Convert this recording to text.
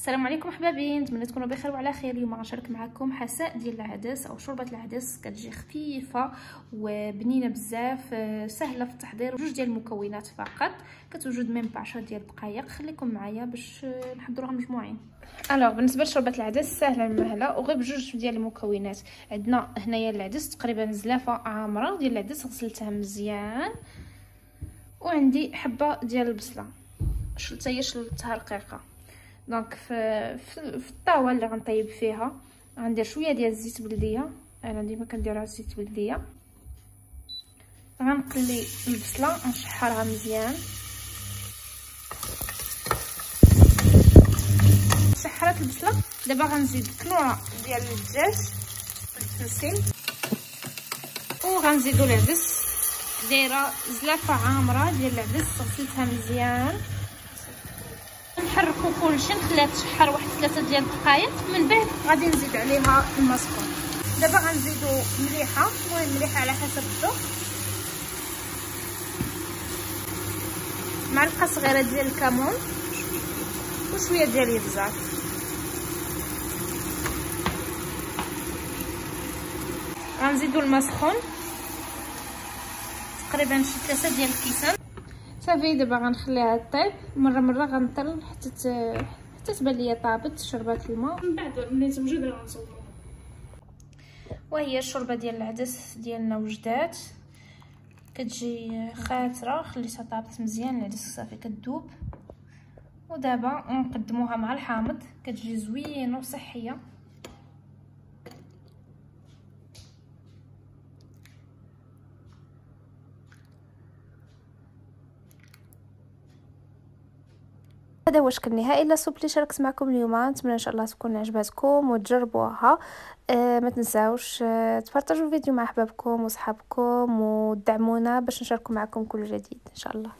السلام عليكم حبابين نتمنى تكونوا بخير وعلى خير. اليوم غنشارك معكم حساء ديال العدس أو شوربة العدس كتجي خفيفة وبنينة بزاف آه، سهلة في التحضير. جوج ديال المكونات فقط كتوجد من 10 ديال الدقائق خليكم معايا باش آه، نحضروها مجموعين. ألوغ بالنسبة لشوربة العدس سهلة المهلة. وغير بجوج ديال المكونات. عندنا هنايا العدس تقريبا زلافة عامرة. ديال العدس غسلتها مزيان. وعندي حبة ديال البصلة. شلتها هي شلتها رقيقه دونك في, في, الطاوه اللي غنطيب فيها غندير شوية ديال الزيت بلديه أنا ديما كنديرها زيت بلديه غنقلي البصله نشحرها مزيان شحرت البصله دابا غنزيد كلوره ديال الدجاج الفلفل وغنزيدو العدس دايره زلافه عامره ديال العدس غسلتها مزيان نحركو كلشي نخليها تشحر واحد ثلاثة ديال الدقائق من بعد غادي نزيد عليها الماء سخون دابا غنزيدو مليحة المهم مليحة على حسب الذوق. معلقة صغيرة ديال الكمون وشوية ديال الابزار غنزيدو الماء سخون تقريبا شي ثلاثة ديال الكيسان. صافي دابا غنخليها طيب. مرة مرة غنطل حتى حتى تبان ليا طابت شربات الماء. من بعد ملي توجد غنصوبو وهي الشوربة ديال العدس ديالنا وجدات. كتجي خاتره خليتها طابت مزيان العدس صافي كتذوب ودابا نقدموها مع الحامض. كتجي زوينة وصحية. هذا هو الشكل النهائي للصوب اللي شاركت معكم اليوم. نتمنى إن شاء الله تكون عجبتكم وتجربوها. آه ما تنساوش آه تبارطاجوا الفيديو مع أحبابكم وصحابكم ودعمونا باش نشاركوا معكم كل جديد. إن شاء الله.